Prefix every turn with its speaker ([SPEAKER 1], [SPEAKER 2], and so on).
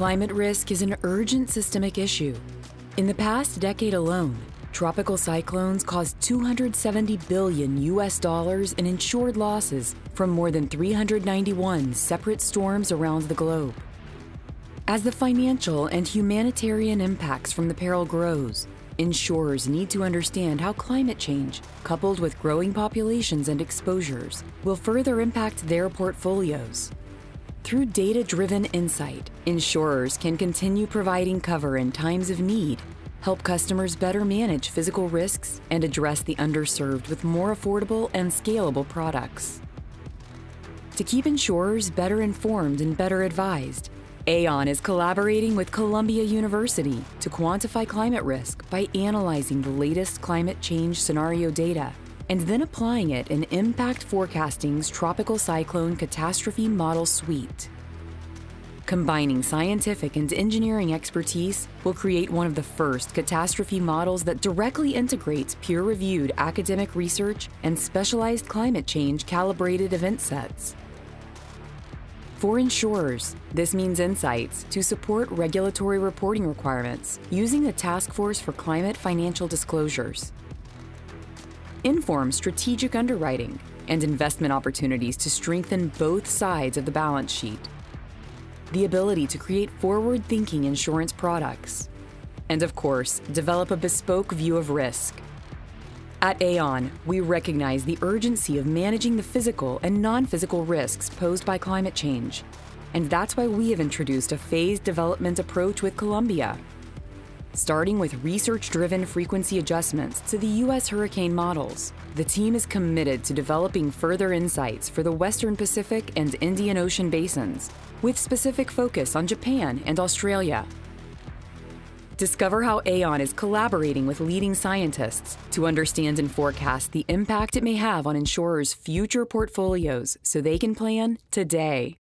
[SPEAKER 1] Climate risk is an urgent systemic issue. In the past decade alone, tropical cyclones caused 270 billion US dollars in insured losses from more than 391 separate storms around the globe. As the financial and humanitarian impacts from the peril grows, insurers need to understand how climate change, coupled with growing populations and exposures, will further impact their portfolios. Through data driven insight, insurers can continue providing cover in times of need, help customers better manage physical risks, and address the underserved with more affordable and scalable products. To keep insurers better informed and better advised, Aon is collaborating with Columbia University to quantify climate risk by analyzing the latest climate change scenario data and then applying it in Impact Forecasting's Tropical Cyclone Catastrophe Model Suite. Combining scientific and engineering expertise will create one of the first catastrophe models that directly integrates peer reviewed academic research and specialized climate change calibrated event sets. For insurers, this means insights to support regulatory reporting requirements using the Task Force for Climate Financial Disclosures inform strategic underwriting and investment opportunities to strengthen both sides of the balance sheet, the ability to create forward thinking insurance products, and of course, develop a bespoke view of risk. At Aon, we recognize the urgency of managing the physical and non physical risks posed by climate change. And that's why we have introduced a phased development approach with Columbia Starting with research driven frequency adjustments to the U.S. hurricane models, the team is committed to developing further insights for the Western Pacific and Indian Ocean basins, with specific focus on Japan and Australia. Discover how Aon is collaborating with leading scientists to understand and forecast the impact it may have on insurers' future portfolios so they can plan today.